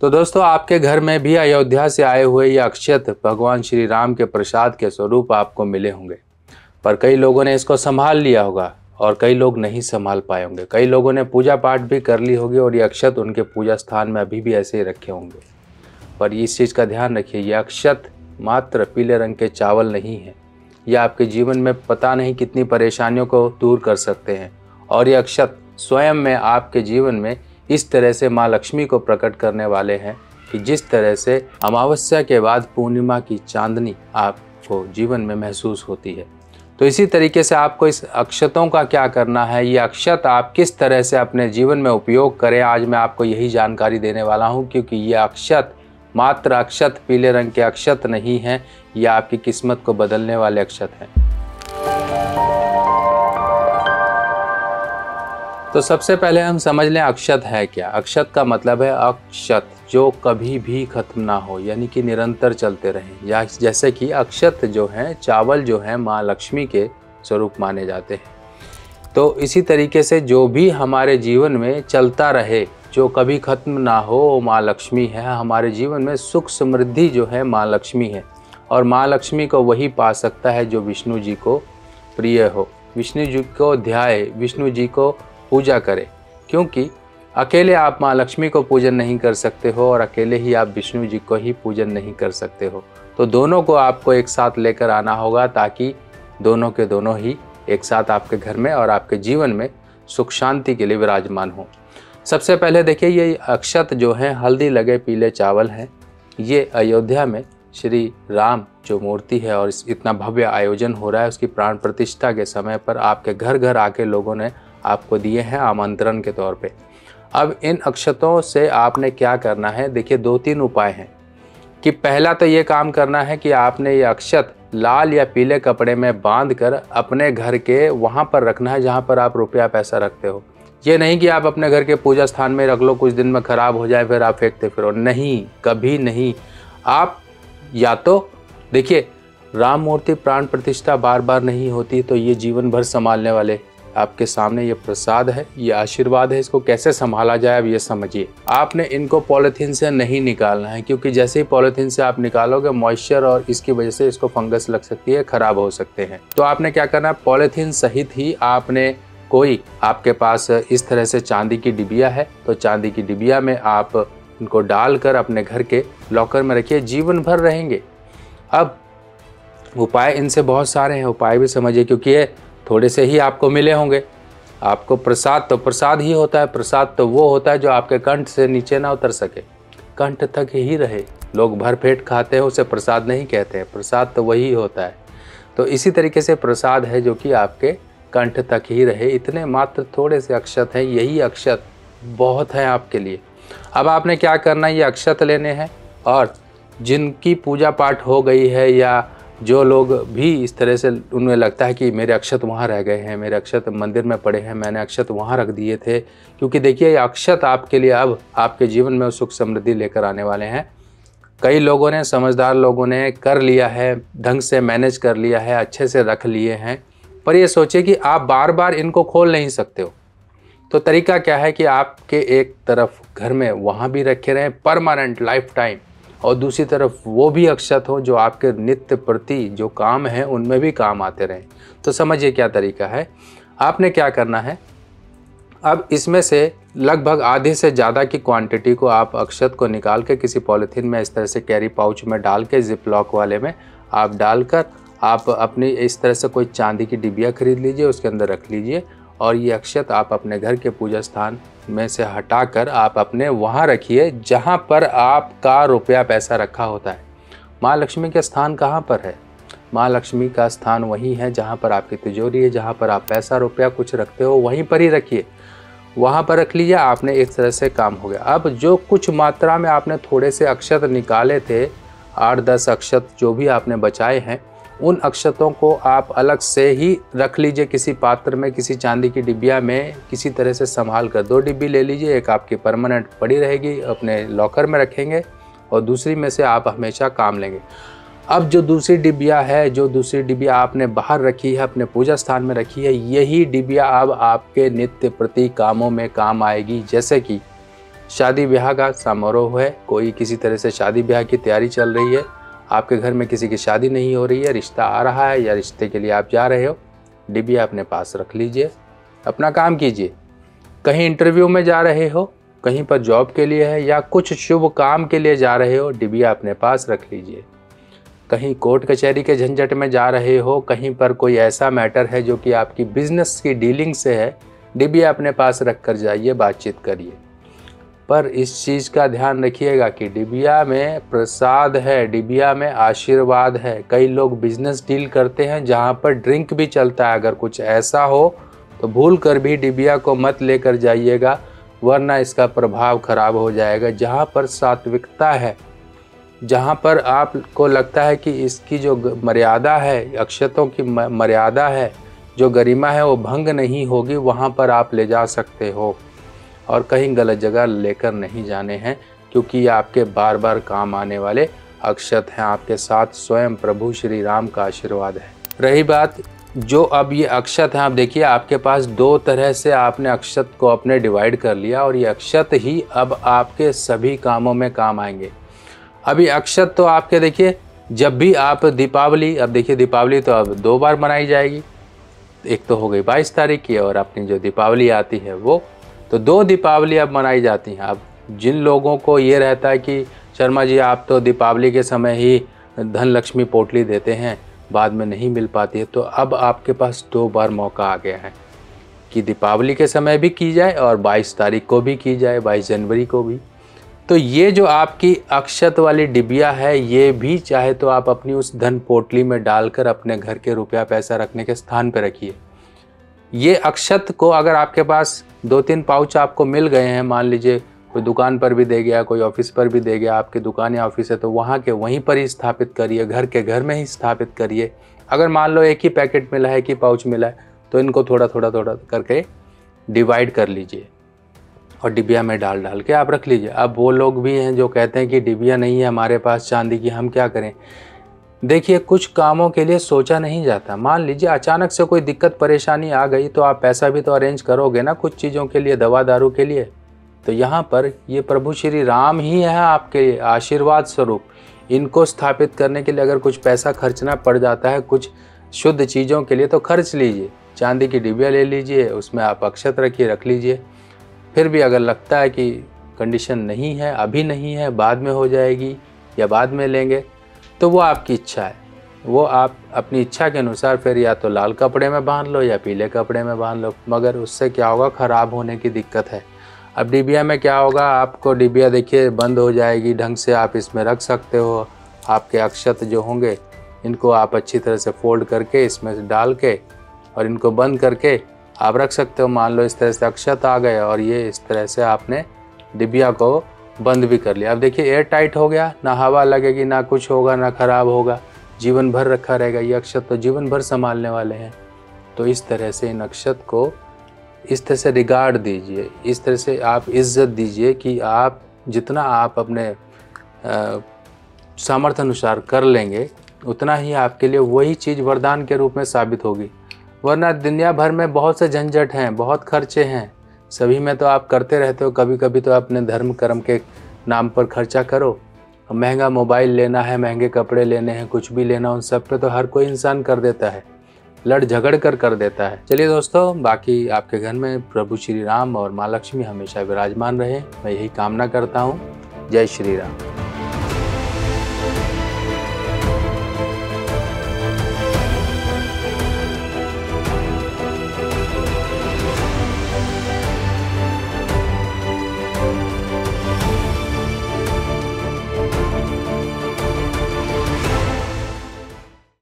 तो दोस्तों, आपके घर में भी अयोध्या से आए हुए ये अक्षत भगवान श्री राम के प्रसाद के स्वरूप आपको मिले होंगे। पर कई लोगों ने इसको संभाल लिया होगा और कई लोग नहीं संभाल पाए होंगे। कई लोगों ने पूजा पाठ भी कर ली होगी और ये अक्षत उनके पूजा स्थान में अभी भी ऐसे ही रखे होंगे। पर इस चीज़ का ध्यान रखिए, ये अक्षत मात्र पीले रंग के चावल नहीं है। ये आपके जीवन में पता नहीं कितनी परेशानियों को दूर कर सकते हैं। और ये अक्षत स्वयं में आपके जीवन में इस तरह से माँ लक्ष्मी को प्रकट करने वाले हैं कि जिस तरह से अमावस्या के बाद पूर्णिमा की चांदनी आपको जीवन में महसूस होती है। तो इसी तरीके से आपको इस अक्षतों का क्या करना है? ये अक्षत आप किस तरह से अपने जीवन में उपयोग करें? आज मैं आपको यही जानकारी देने वाला हूँ क्योंकि ये अक्षत, मात्र अक्षत, पीले रंग के अक्षत नहीं हैं। ये आपकी किस्मत को बदलने वाले अक्षत हैं। तो सबसे पहले हम समझ लें अक्षत है क्या। अक्षत का मतलब है अक्षत, जो कभी भी खत्म ना हो, यानी कि निरंतर चलते रहें। या जैसे कि अक्षत जो है, चावल जो है, माँ लक्ष्मी के स्वरूप माने जाते हैं। तो इसी तरीके से जो भी हमारे जीवन में चलता रहे, जो कभी खत्म ना हो माँ लक्ष्मी है। हमारे जीवन में सुख समृद्धि जो है, माँ लक्ष्मी है। और माँ लक्ष्मी को वही पा सकता है जो विष्णु जी को प्रिय हो। विष्णु जी को ध्याय विष्णु जी को पूजा करें, क्योंकि अकेले आप माँ लक्ष्मी को पूजन नहीं कर सकते हो और अकेले ही आप विष्णु जी को ही पूजन नहीं कर सकते हो। तो दोनों को आपको एक साथ लेकर आना होगा ताकि दोनों के दोनों ही एक साथ आपके घर में और आपके जीवन में सुख शांति के लिए विराजमान हो। सबसे पहले देखिए, ये अक्षत जो हैं, हल्दी लगे पीले चावल हैं। ये अयोध्या में श्री राम जो मूर्ति है और इतना भव्य आयोजन हो रहा है, उसकी प्राण प्रतिष्ठा के समय पर आपके घर घर आके लोगों ने आपको दिए हैं आमंत्रण के तौर पे। अब इन अक्षतों से आपने क्या करना है? देखिए, दो तीन उपाय हैं कि पहला तो ये काम करना है कि आपने ये अक्षत लाल या पीले कपड़े में बाँध कर अपने घर के वहाँ पर रखना है जहाँ पर आप रुपया पैसा रखते हो। ये नहीं कि आप अपने घर के पूजा स्थान में रख लो, कुछ दिन में ख़राब हो जाए, फिर आप फेंकते फिरो। नहीं, कभी नहीं। आप या तो देखिए, राम मूर्ति प्राण प्रतिष्ठा बार बार नहीं होती तो ये जीवन भर संभालने वाले आपके सामने ये प्रसाद है, ये आशीर्वाद है, इसको कैसे संभाला जाए अब ये समझिए। आपने इनको पॉलिथीन से नहीं निकालना है, क्योंकि जैसे ही पॉलिथीन से आप निकालोगे, मॉइस्चर और इसकी वजह से इसको फंगस लग सकती है, खराब हो सकते हैं। तो आपने क्या करना है, पॉलिथीन सहित ही आपने कोई आपके पास इस तरह से चांदी की डिबिया है तो चांदी की डिबिया में आप इनको डालकर अपने घर के लॉकर में रखिए, जीवन भर रहेंगे। अब उपाय इनसे बहुत सारे हैं, उपाय भी समझिए, क्योंकि ये थोड़े से ही आपको मिले होंगे। आपको प्रसाद तो प्रसाद ही होता है, प्रसाद तो वो होता है जो आपके कंठ से नीचे ना उतर सके। कंठ तक ही रहे। लोग भर पेट खाते हैं, उसे प्रसाद नहीं कहते हैं। प्रसाद तो वही होता है। तो इसी तरीके से प्रसाद है जो कि आपके कंठ तक ही रहे। इतने मात्र थोड़े से अक्षत हैं, यही अक्षत बहुत हैं आपके लिए। अब आपने क्या करना है? ये अक्षत लेने हैं। और जिनकी पूजा पाठ हो गई है या जो लोग भी इस तरह से उनमें लगता है कि मेरे अक्षत वहाँ रह गए हैं, मेरे अक्षत मंदिर में पड़े हैं, मैंने अक्षत वहाँ रख दिए थे। क्योंकि देखिए, ये अक्षत आपके लिए अब आपके जीवन में सुख समृद्धि लेकर आने वाले हैं। कई लोगों ने, समझदार लोगों ने कर लिया है, ढंग से मैनेज कर लिया है, अच्छे से रख लिए हैं। पर ये सोचिए कि आप बार बार इनको खोल नहीं सकते हो। तो तरीका क्या है कि आपके एक तरफ़ घर में वहाँ भी रखे रहें, परमानेंट लाइफ टाइम और दूसरी तरफ़ वो भी अक्षत हो जो आपके नित्य प्रति जो काम है, उनमें भी काम आते रहें। तो समझिए क्या तरीका है। आपने क्या करना है? अब इसमें से लगभग आधे से ज़्यादा की क्वांटिटी को आप अक्षत को निकाल के किसी पॉलीथीन में इस तरह से कैरी पाउच में डाल के जिप लॉक वाले में आप डालकर आप अपनी इस तरह से कोई चांदी की डिबिया खरीद लीजिए, उसके अंदर रख लीजिए। और ये अक्षत आप अपने घर के पूजा स्थान में से हटाकर आप अपने वहाँ रखिए, जहाँ पर आपका रुपया पैसा रखा होता है। माँ लक्ष्मी का स्थान कहाँ पर है? माँ लक्ष्मी का स्थान वही है जहाँ पर आपकी तिजोरी है, जहाँ पर आप पैसा, रुपया कुछ रखते हो, वहीं पर ही रखिए। वहाँ पर रख लीजिए, आपने इस तरह से काम हो गया। अब जो कुछ मात्रा में आपने थोड़े से अक्षत निकाले थे, आठ दस अक्षत जो भी आपने बचाए हैं उन अक्षतों को आप अलग से ही रख लीजिए किसी पात्र में, किसी चांदी की डिबिया में, किसी तरह से संभाल कर। दो डिब्बी ले लीजिए, एक आपकी परमानेंट पड़ी रहेगी, अपने लॉकर में रखेंगे और दूसरी में से आप हमेशा काम लेंगे। अब जो दूसरी डिबिया है, जो दूसरी डिबिया आपने बाहर रखी है, अपने पूजा स्थान में रखी है, यही डिबिया अब आपके नित्य प्रति कामों में काम आएगी। जैसे कि शादी ब्याह का समारोह है, कोई किसी तरह से शादी ब्याह की तैयारी चल रही है आपके घर में किसी की शादी नहीं हो रही है, रिश्ता आ रहा है या रिश्ते के लिए आप जा रहे हो, डिबिया अपने पास रख लीजिए, अपना काम कीजिए। कहीं इंटरव्यू में जा रहे हो, कहीं पर जॉब के लिए है या कुछ शुभ काम के लिए जा रहे हो, डिबिया अपने पास रख लीजिए। कहीं कोर्ट कचहरी के झंझट में जा रहे हो, कहीं पर कोई ऐसा मैटर है जो कि आपकी बिज़नेस की डीलिंग से है, डिबिया अपने पास रख कर जाइए, बातचीत करिए। पर इस चीज़ का ध्यान रखिएगा कि डिबिया में प्रसाद है, डिबिया में आशीर्वाद है। कई लोग बिज़नेस डील करते हैं जहाँ पर ड्रिंक भी चलता है। अगर कुछ ऐसा हो तो भूल कर भी डिबिया को मत लेकर जाइएगा, वरना इसका प्रभाव खराब हो जाएगा। जहाँ पर सात्विकता है, जहाँ पर आपको लगता है कि इसकी जो मर्यादा है, अक्षतों की मर्यादा है, जो गरिमा है, वो भंग नहीं होगी, वहाँ पर आप ले जा सकते हो। और कहीं गलत जगह लेकर नहीं जाने हैं, क्योंकि ये आपके बार बार काम आने वाले अक्षत हैं। आपके साथ स्वयं प्रभु श्री राम का आशीर्वाद है। रही बात, जो अब ये अक्षत हैं, आप देखिए, आपके पास दो तरह से आपने अक्षत को अपने डिवाइड कर लिया और ये अक्षत ही अब आपके सभी कामों में काम आएँगे। अभी अक्षत तो आपके देखिए, जब भी आप दीपावली, अब देखिए, दीपावली तो अब दो बार मनाई जाएगी। एक तो हो गई बाईस तारीख की और अपनी जो दीपावली आती है वो तो दो दीपावली अब मनाई जाती हैं। अब जिन लोगों को ये रहता है कि, शर्मा जी, आप तो दीपावली के समय ही धन लक्ष्मी पोटली देते हैं, बाद में नहीं मिल पाती है तो अब आपके पास दो बार मौका आ गया है कि दीपावली के समय भी की जाए और 22 तारीख को भी की जाए 22 जनवरी को भी। तो ये जो आपकी अक्षत वाली डिबिया है, ये भी चाहे तो आप अपनी उस धन पोटली में डालकर अपने घर के रुपया पैसा रखने के स्थान पर रखिए। ये अक्षत को अगर आपके पास दो तीन पाउच आपको मिल गए हैं, मान लीजिए कोई दुकान पर भी दे गया, कोई ऑफ़िस पर भी दे गया, आपकी दुकान या ऑफ़िस है तो वहाँ के वहीं पर ही स्थापित करिए, घर के घर में ही स्थापित करिए। अगर मान लो एक ही पैकेट मिला है एक ही पाउच मिला है तो इनको थोड़ा थोड़ा थोड़ा करके डिवाइड कर लीजिए और डिबिया में डाल डाल के आप रख लीजिए। अब वो लोग भी हैं जो कहते हैं कि डिबिया नहीं है हमारे पास, चांदी की हम क्या करें? देखिए, कुछ कामों के लिए सोचा नहीं जाता। मान लीजिए, अचानक से कोई दिक्कत, परेशानी आ गई तो आप पैसा भी तो अरेंज करोगे ना कुछ चीज़ों के लिए दवा दारू के लिए। तो यहाँ पर ये प्रभु श्री राम ही है आपके आशीर्वाद स्वरूप। इनको स्थापित करने के लिए अगर कुछ पैसा खर्चना पड़ जाता है, कुछ शुद्ध चीज़ों के लिए तो खर्च लीजिए। चांदी की डिबिया ले लीजिए, उसमें आप अक्षत रखिए, रख लीजिए। फिर भी अगर लगता है कि कंडीशन नहीं है, अभी नहीं है, बाद में हो जाएगी या बाद में लेंगे तो वो आपकी इच्छा है। वो आप अपनी इच्छा के अनुसार फिर या तो लाल कपड़े में बाँध लो या पीले कपड़े में बाँध लो, मगर उससे क्या होगा? ख़राब होने की दिक्कत है। अब डिबिया में क्या होगा? आपको डिबिया देखिए बंद हो जाएगी, ढंग से आप इसमें रख सकते हो। आपके अक्षत जो होंगे, इनको आप अच्छी तरह से फोल्ड करके इसमें डाल के और इनको बंद करके आप रख सकते हो। मान लो इस तरह से अक्षत आ गए और ये इस तरह से आपने डिबिया को बंद भी कर लिया। अब देखिए एयर टाइट हो गया, ना हवा लगेगी, ना कुछ होगा, ना ख़राब होगा। जीवन भर रखा रहेगा। ये अक्षत तो जीवन भर संभालने वाले हैं। तो इस तरह से इन अक्षत को इस तरह से रिगार्ड दीजिए। इस तरह से आप इज़्ज़त दीजिए कि आप जितना आप अपने सामर्थ्य अनुसार कर लेंगे, उतना ही आपके लिए वही चीज़ वरदान के रूप में साबित होगी। वरना दुनिया भर में बहुत से झंझट हैं, बहुत खर्चे हैं। सभी में तो आप करते रहते हो कभी कभी तो अपने धर्म, कर्म के नाम पर खर्चा करो। महँगा मोबाइल लेना है, महँगे कपड़े लेने हैं, कुछ भी लेना, उन सब पे तो हर कोई इंसान कर देता है। लड़ झगड़ कर कर देता है। चलिए दोस्तों, बाकी आपके घर में प्रभु श्री राम और माँ लक्ष्मी हमेशा विराजमान रहे। मैं यही कामना करता हूँ। जय श्री राम।